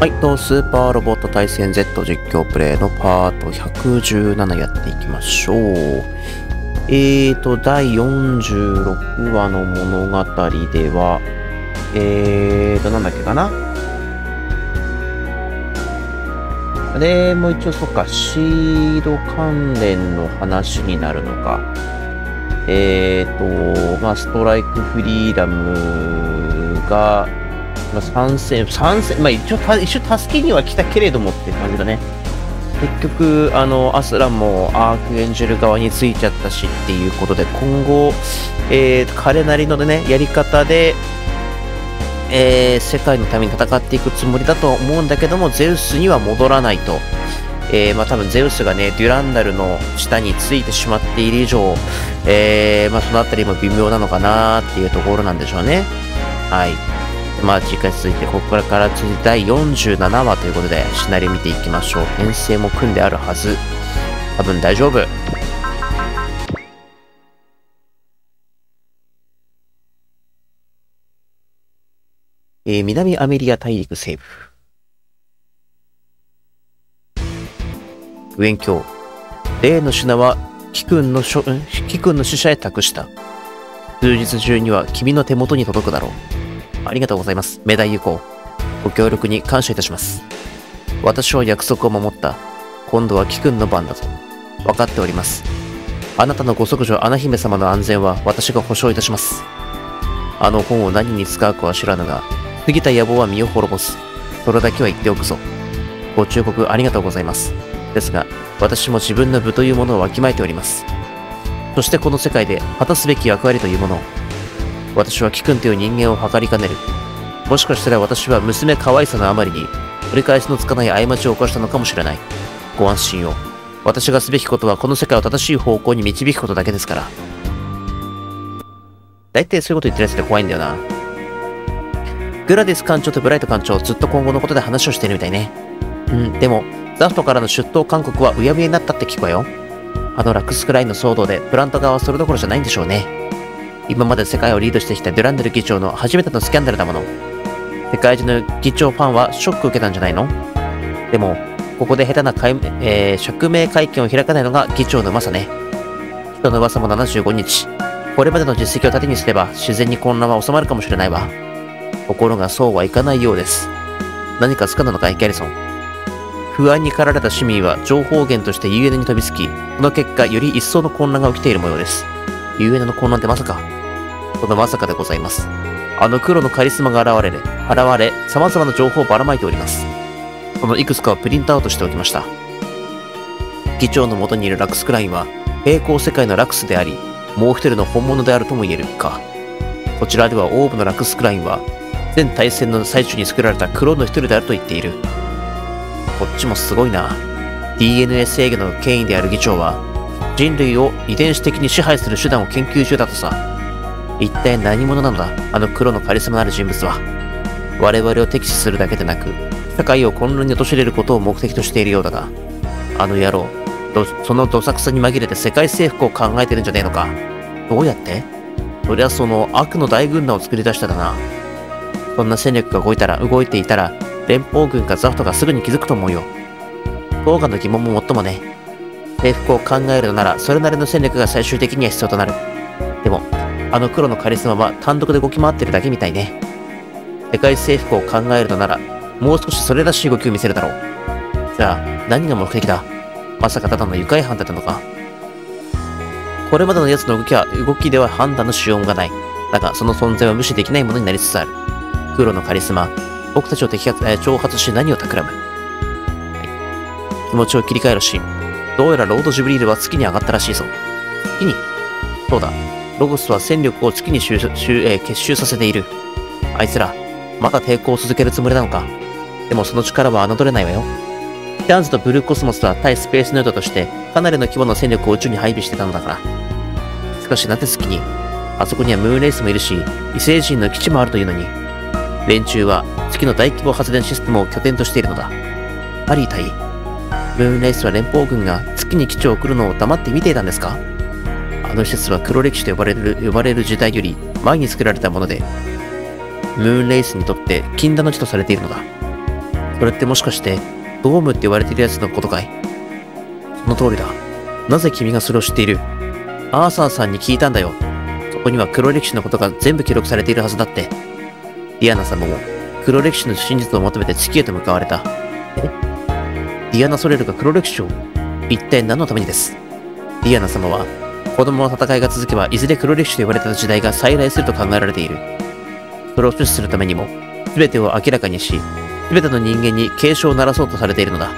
はい、と、スーパーロボット対戦 Z 実況プレイのパート117やっていきましょう。えーと、第46話の物語では、えーと、なんだっけかなあれも一応そっか、シード関連の話になるのか。えーと、まあ、ストライクフリーダムが、まあ、参戦、参戦、まあ一応た、一応助けには来たけれどもって感じだね。結局、あの、アスランもアークエンジェル側についちゃったしっていうことで、今後、えー、彼なりのね、やり方で、えー、世界のために戦っていくつもりだと思うんだけども、ゼウスには戻らないと。えー、まあ多分ゼウスがね、デュランダルの下についてしまっている以上、えー、まあそのあたりも微妙なのかなっていうところなんでしょうね。はい。まあ次回続いて、ここから続いて第47話ということで、シナリオ見ていきましょう。編成も組んであるはず。多分大丈夫。えー、南アメリア大陸西部。ウェン教。例の品は、キ君の書、キ君の使者へ託した。数日中には君の手元に届くだろう。ありがとうございます。メダイユコご協力に感謝いたします。私は約束を守った。今度はキ君の番だぞ。分かっております。あなたのご息女アナ姫様の安全は私が保証いたします。あの本を何に使うかは知らぬが、過ぎた野望は身を滅ぼす。それだけは言っておくぞ。ご忠告ありがとうございます。ですが、私も自分の部というものをわきまえております。そしてこの世界で果たすべき役割というものを、私はキ君という人間を測りかねる。もしかしたら私は娘可愛さのあまりに、取り返しのつかない過ちを犯したのかもしれない。ご安心を。私がすべきことはこの世界を正しい方向に導くことだけですから。大体そういうこと言ってるやつって怖いんだよな。グラディス艦長とブライト艦長、ずっと今後のことで話をしてるみたいね。うん、でも、ザフトからの出頭勧告はうやむやになったって聞こえよ。あのラックスクラインの騒動で、プラント側はそれどころじゃないんでしょうね。今まで世界をリードしてきたデュランデル議長の初めてのスキャンダルだもの。世界中の議長ファンはショック受けたんじゃないの？でも、ここで下手な会、えー、釈明会見を開かないのが議長のうまさね。人の噂も75日。これまでの実績を盾にすれば自然に混乱は収まるかもしれないわ。ところがそうはいかないようです。何かつかぬのかい、ギャリソン。不安に駆られた市民は情報源として UN に飛びつき、その結果より一層の混乱が起きている模様です。UN の混乱ってまさかそのまさかでございます。あの黒のカリスマが現れる、現れ、様々な情報をばらまいております。そのいくつかをプリントアウトしておきました。議長の元にいるラックスクラインは、平行世界のラクスであり、もう一人の本物であるとも言えるか。こちらではオーブのラックスクラインは、全対戦の最中に作られたクローンの一人であると言っている。こっちもすごいな。DNA 制御の権威である議長は、人類を遺伝子的に支配する手段を研究中だとさ。一体何者なのだ、あの黒のカリスマなる人物は。我々を敵視するだけでなく、社会を混乱に陥れることを目的としているようだが、あの野郎、そのどさくさに紛れて世界征服を考えてるんじゃねえのか。どうやって？そりゃその悪の大軍団を作り出しただな。そんな戦力が動いたら、動いていたら、連邦軍かザフトがすぐに気づくと思うよ。トーガの疑問ももっともね。征服を考えるのなら、それなりの戦力が最終的には必要となる。でも、あの黒のカリスマは単独で動き回ってるだけみたいね。世界征服を考えるのなら、もう少しそれらしい動きを見せるだろう。じゃあ、何が目的だ？まさかただの愉快犯だったのかこれまでの奴の動きは、動きでは判断のしようがない。だが、その存在は無視できないものになりつつある。黒のカリスマ、僕たちを摘発、えー、挑発し何を企む、はい、気持ちを切り替えるし、どうやらロードジブリールは月に上がったらしいぞ。月にそうだ。ロゴスは戦力を月に収集、えー、結集させている。あいつら、まだ抵抗を続けるつもりなのか。でもその力は侮れないわよ。ティターンズとブルーコスモスは対スペースヌードとして、かなりの規模の戦力を宇宙に配備してたのだから。しかしなぜ月にあそこにはムーンレイスもいるし、異星人の基地もあるというのに、連中は月の大規模発電システムを拠点としているのだ。ハリー対、ムーンレイスは連邦軍が月に基地を送るのを黙って見ていたんですか？あの施設は黒歴史と呼ばれる呼ばれる時代より前に作られたもので、ムーンレイスにとって禁断の地とされているのだ。それってもしかして、ドームって言われているやつのことかい？その通りだ。なぜ君がそれを知っている？アーサーさんに聞いたんだよ。そこには黒歴史のことが全部記録されているはずだって。ディアナ様も黒歴史の真実を求めて月へと向かわれた。ディアナ・ソレルが黒歴史を一体何のためにです？ディアナ様はこのまま戦いが続けばいずれ黒歴史と言われた時代が再来すると考えられている。それを阻止するためにも全てを明らかにし、全ての人間に警鐘を鳴らそうとされているのだ。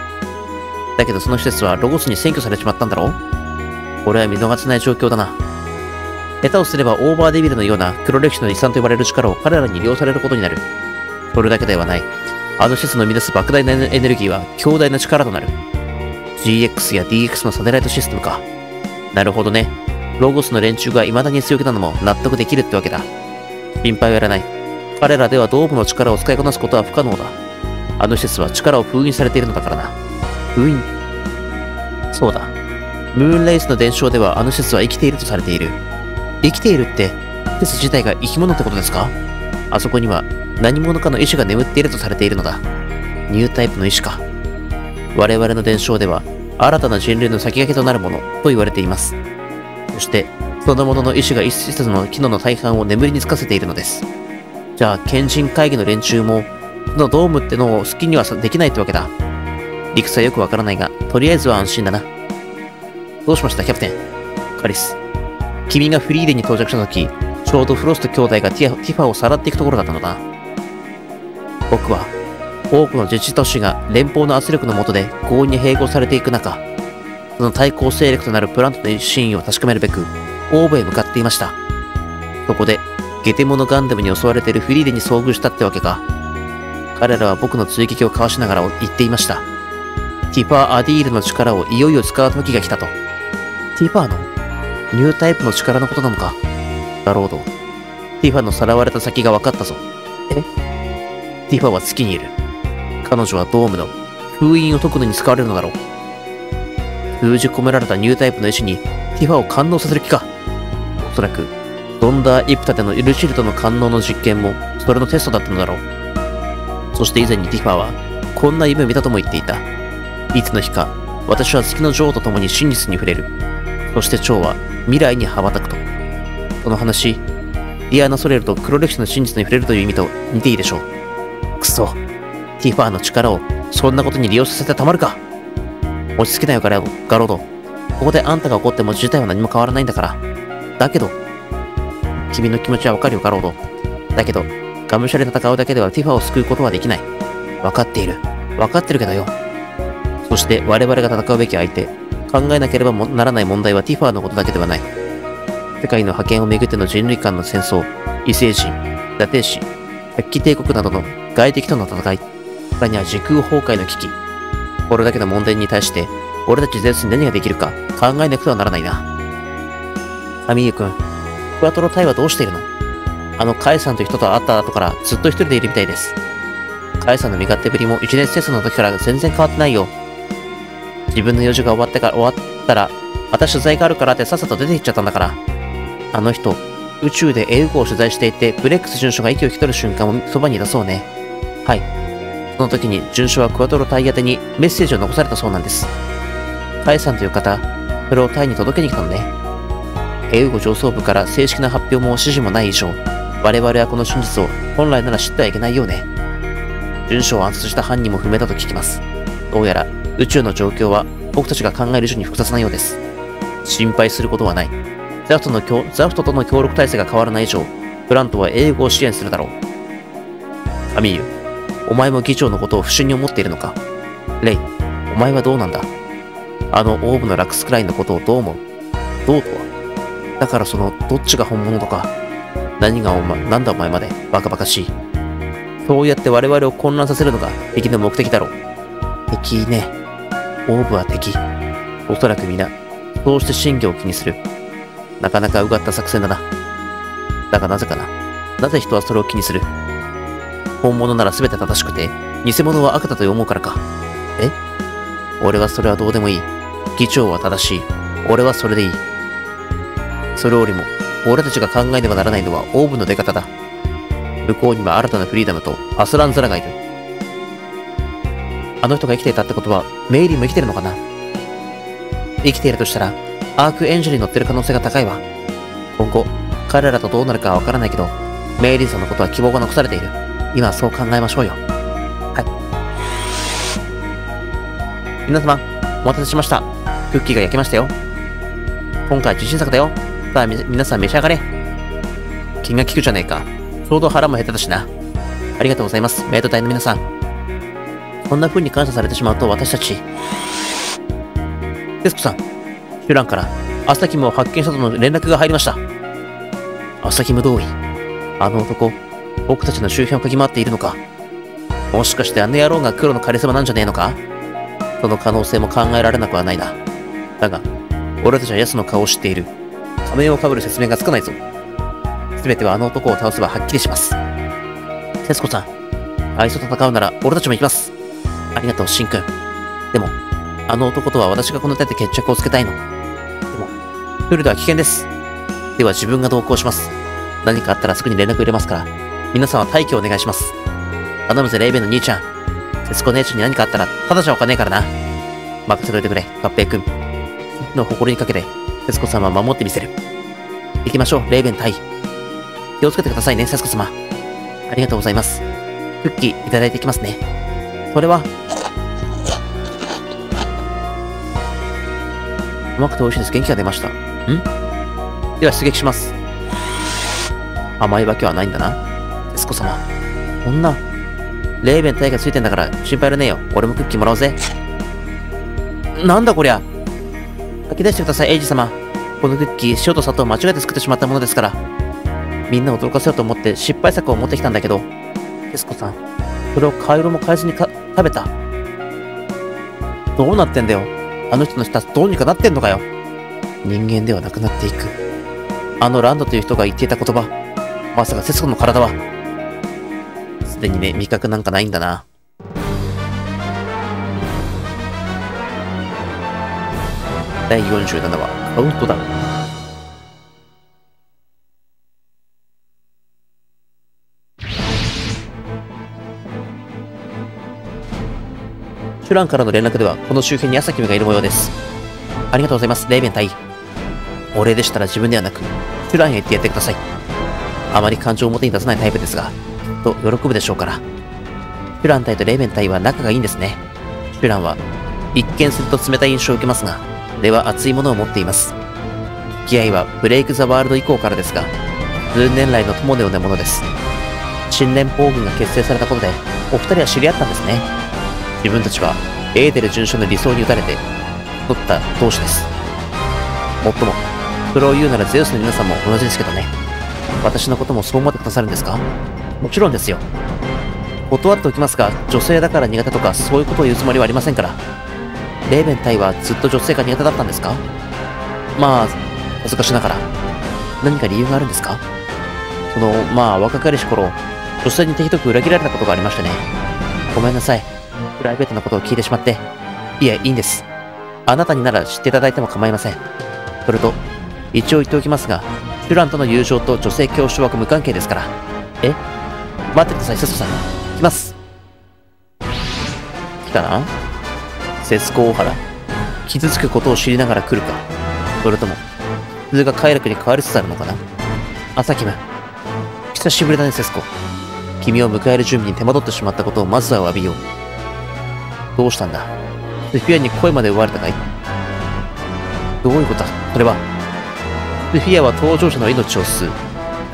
だけどその施設はロゴスに占拠されちまったんだろう？それは見逃せない状況だな。下手をすればオーバーデビルのような黒歴史の遺産と呼ばれる力を彼らに利用されることになる。それだけではない。あの施設の生み出す莫大なエネルギーは強大な力となる。GX や DX のサテライトシステムか。なるほどね。ロゴスの連中が未だに強気なのも納得できるってわけだ。心配はやらない。彼らではドームの力を使いこなすことは不可能だ。あの施設は力を封印されているのだからな。封印そうだ。ムーンレイスの伝承ではあの施設は生きているとされている。生きているって、施設自体が生き物ってことですか？あそこには何者かの意志が眠っているとされているのだ。ニュータイプの意志か。我々の伝承では、新たな人類の先駆けとなるものと言われています。そして、そのものの意志が一施設の機能の大半を眠りにつかせているのです。じゃあ、賢人会議の連中も、そのドームってのを好きにはできないってわけだ。理屈はよくわからないが、とりあえずは安心だな。どうしましたキャプテン？カリス。君がフリーデンに到着した時、ちょうどフロスト兄弟がティファをさらっていくところだったのだ。僕は、多くの自治都市が連邦の圧力の下で強引に併合されていく中、その対抗勢力となるプラントの真意を確かめるべく、オーブへ向かっていました。そこで、ゲテモノガンダムに襲われているフリーデに遭遇したってわけか。彼らは僕の追撃をかわしながら言っていました。ティファー・アディールの力をいよいよ使う時が来たと。ティファーのニュータイプの力のことなのかなるほど。ティファのさらわれた先が分かったぞ。え？ティファは月にいる。彼女はドームの封印を解くのに使われるのだろう。封じ込められたニュータイプの意志にティファを感動させる気か。おそらく、ドンダー・イプタテのイルシルトの感能の実験もそれのテストだったのだろう。そして以前にティファはこんな夢を見たとも言っていた。いつの日か、私は月の女王と共に真実に触れる。そして蝶は未来に羽ばたくと。この話、リアナ・ソレルと黒歴史の真実に触れるという意味と似ていいでしょう。くそ。ティファーの力をそんなことに利用させてたまるか。落ち着けないよ、ガロード。ここであんたが怒っても事態は何も変わらないんだから。だけど、君の気持ちはわかるよ、ガロード。だけど、がむしゃらに戦うだけではティファーを救うことはできない。わかっている。わかってるけどよ。そして我々が戦うべき相手、考えなければならない問題はティファーのことだけではない。世界の覇権をめぐっての人類間の戦争、異星人、打天使、百鬼帝国などの外敵との戦い、さらには時空崩壊の危機。これだけの問題に対して、俺たちゼウスに何ができるか考えなくてはならないな。アミーユ君、クワトロタイはどうしているの？あのカエさんという人と会った後からずっと一人でいるみたいです。カエさんの身勝手ぶりも一年生徒の時から全然変わってないよ。自分の用事が終わってから終わったら、また取材があるからってさっさと出て行っちゃったんだから。あの人、宇宙でエウゴを取材していて、ブレックス准将が息を引き取る瞬間もそばにいたそうね。はい。その時に准将はクワトロタイ宛てにメッセージを残されたそうなんです。カエさんという方、それをタイに届けに来たのね。エウゴ上層部から正式な発表も指示もない以上、我々はこの真実を本来なら知ってはいけないようね。准将を暗殺した犯人も不明だと聞きます。どうやら宇宙の状況は僕たちが考える以上に複雑なようです。心配することはない。ザフトのザフトとの協力体制が変わらない以上、プラントは英語を支援するだろう。カミーユ、お前も議長のことを不審に思っているのか？レイ、お前はどうなんだ？あのオーブのラクスクラインのことをどう思う？どうとは？だからその、どっちが本物とか、何がお前、なんだお前まで、バカバカしい。そうやって我々を混乱させるのが敵の目的だろう。敵ね。オーブは敵。おそらく皆、そうして真偽を気にする。なかなかうがった作戦だな。だがなぜかな。なぜ人はそれを気にする本物なら全て正しくて、偽物は悪だと思うからか。え？俺はそれはどうでもいい。議長は正しい。俺はそれでいい。それよりも、俺たちが考えねばならないのはオーブの出方だ。向こうには新たなフリーダムとアスランザラがいる。あの人が生きていたってことは、メイリーも生きてるのかな？生きているとしたら、アークエンジェルに乗ってる可能性が高いわ。今後、彼らとどうなるかはわからないけど、メイリーさんのことは希望が残されている。今はそう考えましょうよ。はい。皆様、お待たせしました。クッキーが焼けましたよ。今回自信作だよ。さあ、皆さん召し上がれ。気が利くじゃねえか。ちょうど腹も減ってたしな。ありがとうございます、メイド隊の皆さん。こんな風に感謝されてしまうと私たち。テスコさん、シュランからアスタキムを発見したとの連絡が入りました。アスタキム同意。あの男、僕たちの周辺を嗅ぎ回っているのか。もしかしてあの野郎が黒のカリスマなんじゃねえのかその可能性も考えられなくはないな。だが、俺たちはヤスの顔を知っている。仮面をかぶる説明がつかないぞ。すべてはあの男を倒せばはっきりします。テスコさん、あいつと戦うなら俺たちも行きます。ありがとう、シンくん。でも、あの男とは私がこの手で決着をつけたいの。でも、フルでは危険です。では自分が同行します。何かあったらすぐに連絡入れますから、皆さんは待機をお願いします。頼むぜ、レイベンの兄ちゃん。節子姉ちゃんに何かあったら、ただじゃおかねえからな。任せといてくれ、合併くん。の誇りにかけて、節子様は守ってみせる。行きましょう、レイベン隊。気をつけてくださいね、節子様。ありがとうございます。クッキーいただいていきますね。それは、甘くて美味しいです。元気が出ました。ん？では出撃します。甘いわけはないんだな。テスコ様。こんな、レーベン隊がついてんだから心配いらねえよ。俺もクッキーもらおうぜ。なんだこりゃ。吐き出してください、エイジ様。このクッキー、塩と砂糖を間違えて作ってしまったものですから。みんなを驚かせようと思って失敗作を持ってきたんだけど、テスコさん、それをカイロも変えずにか食べた。どうなってんだよ。あの人の舌どうにかなってんのかよ。人間ではなくなっていく。あのランドという人が言っていた言葉。まさか節子の体は。すでにね、味覚なんかないんだな。第47話、カウントダウン。シュランからの連絡では、この周辺に朝君がいる模様です。ありがとうございます、レイベン隊。お礼でしたら自分ではなく、シュランへ行ってやってください。あまり感情を表に出さないタイプですが、と喜ぶでしょうから。シュラン隊とレイベン隊は仲がいいんですね。シュランは、一見すると冷たい印象を受けますが、では熱いものを持っています。付き合はブレイク・ザ・ワールド以降からですが、数年来の友のようなものです。新連邦軍が結成されたことで、お二人は知り合ったんですね。自分たちはエーデル準将の理想に打たれて取った同志です。もっとも、それを言うならゼウスの皆さんも同じですけどね。私のこともそう思ってくださるんですか？もちろんですよ。断っておきますが、女性だから苦手とかそういうことを言うつもりはありませんから。レーベン隊はずっと女性が苦手だったんですか？まあ、恥ずかしながら。何か理由があるんですか？その、まあ、若かりし頃、女性に適当く裏切られたことがありましてね。ごめんなさい。プライベートなことを聞いてしまって。いえ、いいんです。あなたになら知っていただいても構いません。それと、一応言っておきますが、シュランとの友情と女性教師枠無関係ですから。え？待ってください、セスコさん。来ます。来たな？セスコ大原？傷つくことを知りながら来るか？それとも、鈴が快楽に変わりつつあるのかな？朝木君。久しぶりだね、セスコ。君を迎える準備に手間取ってしまったことをまずは詫びよう。どうしたんだ？スフィアに声まで奪われたかい？どういうことだ？それは。スフィアは登場者の命を吸う。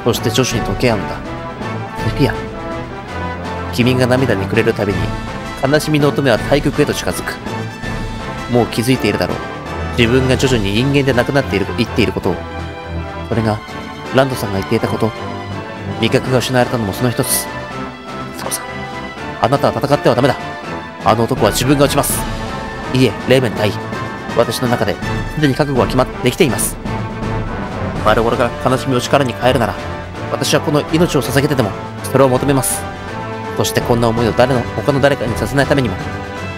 そして女子に溶け合うんだ。スフィア。君が涙にくれるたびに、悲しみの乙女は対極へと近づく。もう気づいているだろう。自分が徐々に人間でなくなっていると言っていることを。それが、ランドさんが言っていたこと。味覚が失われたのもその一つ。そうさ。あなたは戦ってはダメだ。あの男は自分が撃ちます。いいえ、レーベン隊。私の中で、すでに覚悟は決まってきています。我々が悲しみを力に変えるなら、私はこの命を捧げてでも、それを求めます。そしてこんな思いを誰の、他の誰かにさせないためにも、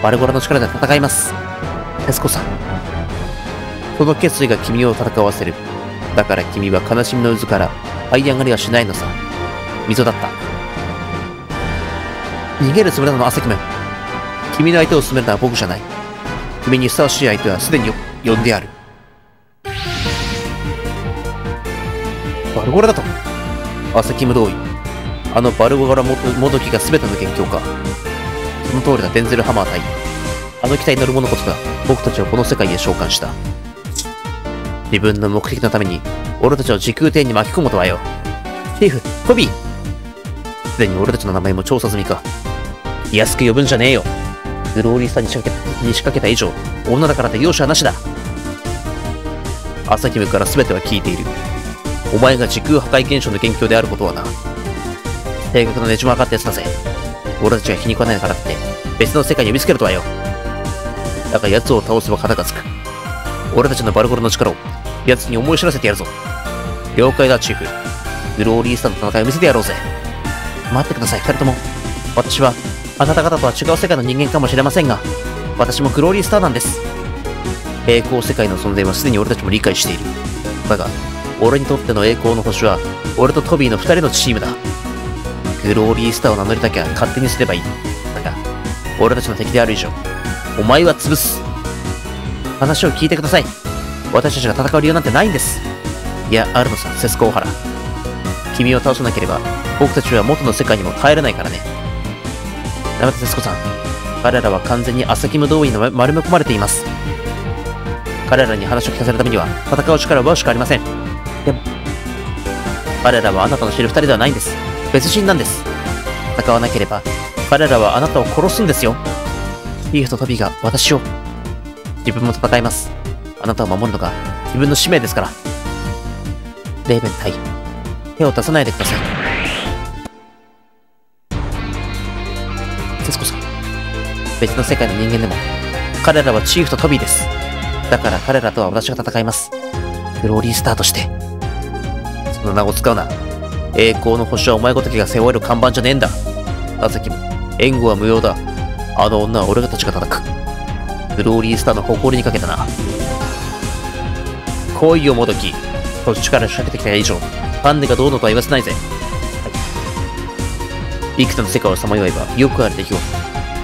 我々の力で戦います。テスコさん。その決意が君を戦わせる。だから君は悲しみの渦から這い上がりはしないのさ。溝だった。逃げるつもりなの、朝君。君の相手を進めるのは僕じゃない。君にふさわしい相手はすでに呼んである。バルゴラだと朝キム同意。あのバルゴラももどきが全ての元凶か。その通りだ、デンゼルハマー隊。あの機体に乗る者こそが僕たちをこの世界へ召喚した。自分の目的のために俺たちを時空艇に巻き込むとはよ。チーフ、トビーすでに俺たちの名前も調査済みか。安く呼ぶんじゃねえよ。グローリースターに仕掛けたに仕掛けた以上、女だからって容赦はなしだ。朝姫から全ては聞いている。お前が時空破壊現象の元凶であることはな。正確なねじ曲がったやつだぜ。俺たちが気に食わないからって、別の世界に呼びつけるとはよ。だが奴を倒せば肩がつく。俺たちのバルゴロの力を、奴に思い知らせてやるぞ。了解だ、チーフ。グローリースターの戦いを見せてやろうぜ。待ってください、二人とも。私は、あなた方とは違う世界の人間かもしれませんが、私もグローリースターなんです。栄光世界の存在はすでに俺たちも理解している。だが、俺にとっての栄光の星は、俺とトビーの二人のチームだ。グローリースターを名乗りたきゃ勝手にすればいい。だが、俺たちの敵である以上、お前は潰す。話を聞いてください。私たちが戦う理由なんてないんです。いや、あるのさ、セスコ大原。君を倒さなければ、僕たちは元の世界にも帰れないからね。山田節子さん、彼らは完全に朝キム同意の丸め込まれています。彼らに話を聞かせるためには、戦う力を奪うしかありません。でも、彼らはあなたの知る二人ではないんです。別人なんです。戦わなければ、彼らはあなたを殺すんですよ。リーフとトビーが私を。自分も戦います。あなたを守るのが自分の使命ですから。レーベン隊、手を出さないでください。節子さん、別の世界の人間でも、彼らはチーフとトビーです。だから彼らとは私が戦います。グローリースターとして。その名を使うな。栄光の星はお前ごときが背負える看板じゃねえんだ。あさきも、援護は無用だ。あの女は俺たちが叩く。グローリースターの誇りにかけたな。来いよ、もどき。途中から仕掛けてきた以上、パンデがどうのとは言わせないぜ。い。幾多の世界をさまよえば、よくある出来事。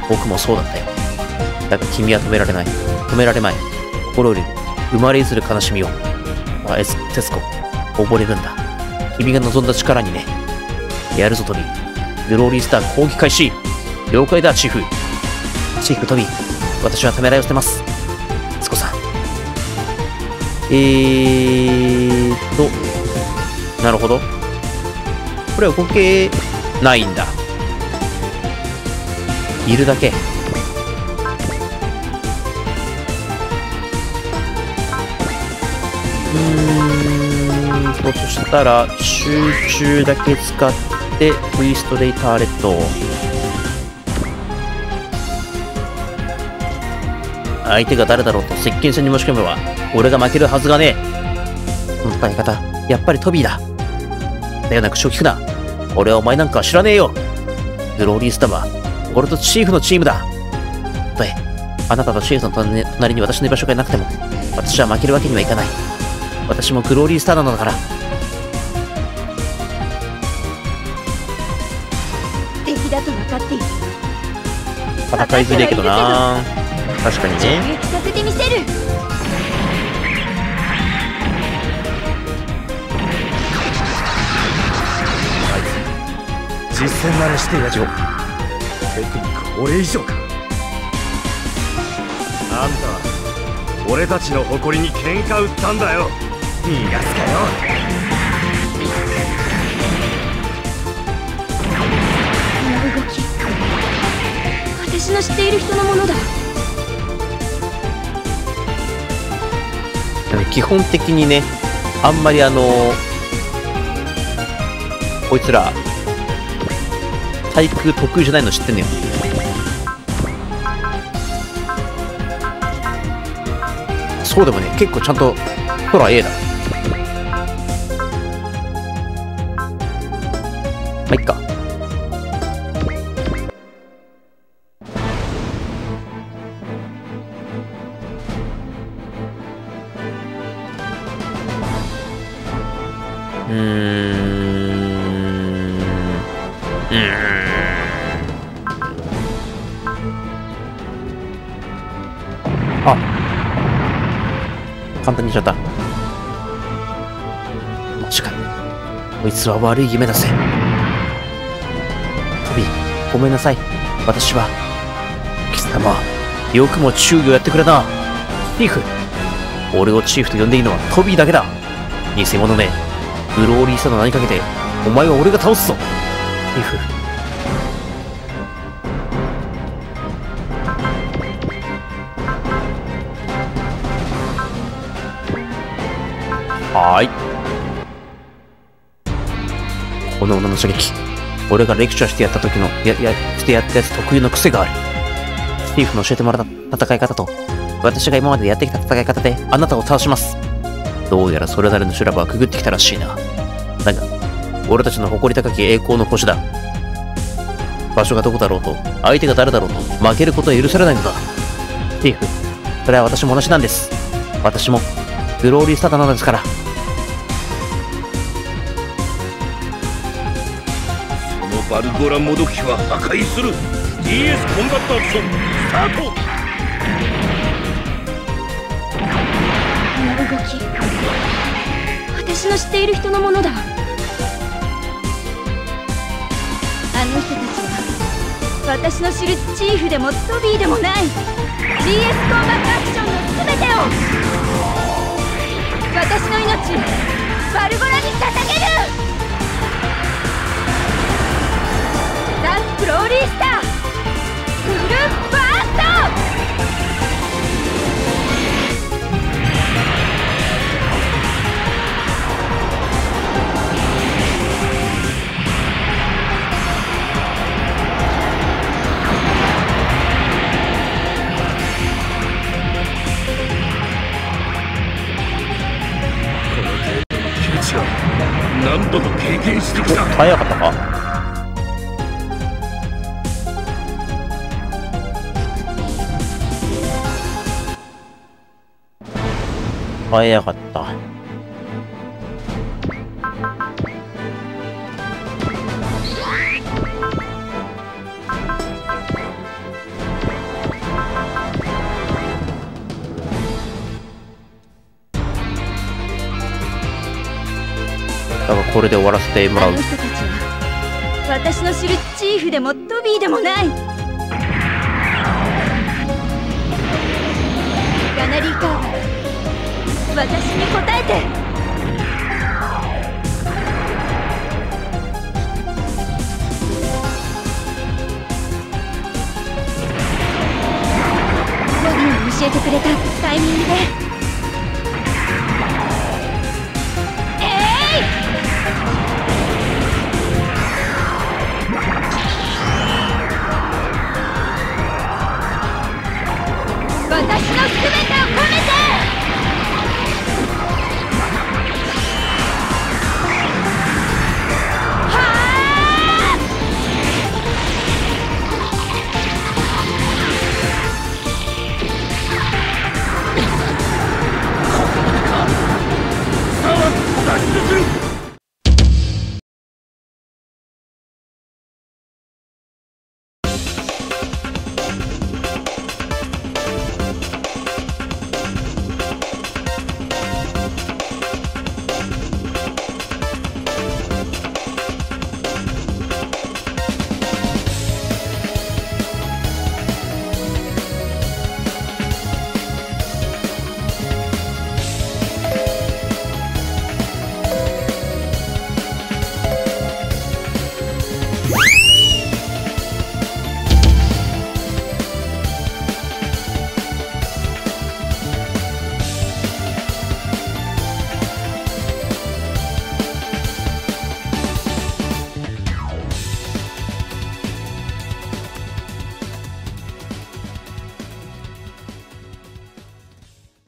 僕もそうだったよ。だが君は止められない。止められまい。心より生まれずる悲しみを。あ、エス、テスコ、溺れるんだ。君が望んだ力にね。やるぞ、トビ。グローリースター攻撃開始。了解だ、チーフ。チーフ、トビー。私はためらいを捨てます。スコさん。えーと、なるほど。これは動けないんだ。いるだけ。うん、たら、集中だけ使って、ツイストでターレット。相手が誰だろうと接近戦に持ち込めば、俺が負けるはずがねえ。この戦い方、やっぱりトビーだ。だよな口を聞くな。俺はお前なんか知らねえよ。グローリースターは、俺とチーフのチームだ。たとえ、あなたとチーフの隣に私の居場所がなくても、私は負けるわけにはいかない。私もグローリースターなのだから。戦いづれえけどな。確かにね。撃させてみせる。実戦ならしてやるよ。テクニック俺以上か。あんた俺たちの誇りに喧嘩売ったんだよ。逃がすかよ基本的にね、あんまりあのこいつら、対空得意じゃないの知ってんねよ。そうでもね、結構ちゃんと、ほら A だ。あ。簡単にしちゃった。マジか。こいつは悪い夢だぜ。トビごめんなさい。私は貴様よくも忠義をやってくれたチーフ俺をチーフと呼んでいいのはトビーだけだ。偽物め。グローリーさの名にかけてお前は俺が倒すぞ。はーい。この女の射撃。俺がレクチャーしてやった時の、や、や、してやったやつ特有の癖がある。スティーフの教えてもらった戦い方と、私が今までやってきた戦い方であなたを倒します。どうやらそれなりの修羅場はくぐってきたらしいな。だが、俺たちの誇り高き栄光の星だ。場所がどこだろうと、相手が誰だろうと、負けることは許されないのだ。スティーフ、それは私も同じなんです。私も、グローリースターなのですから。このバルゴランもどきは破壊する DS コンバットアクションスタートこの動き私の知っている人のものだあの人たちは私の知るチーフでもトビーでもない。GS combat action の全てを。私の命バルゴラに捧げる。ザ・グローリースターフルバースト。は何度も経験してきた早かったか？早かった。これで終わらせてもらう。あの。人たちは私の知るチーフでもトビーでもない。ガナリーカー私に答えて。ボディが教えてくれたタイミングで。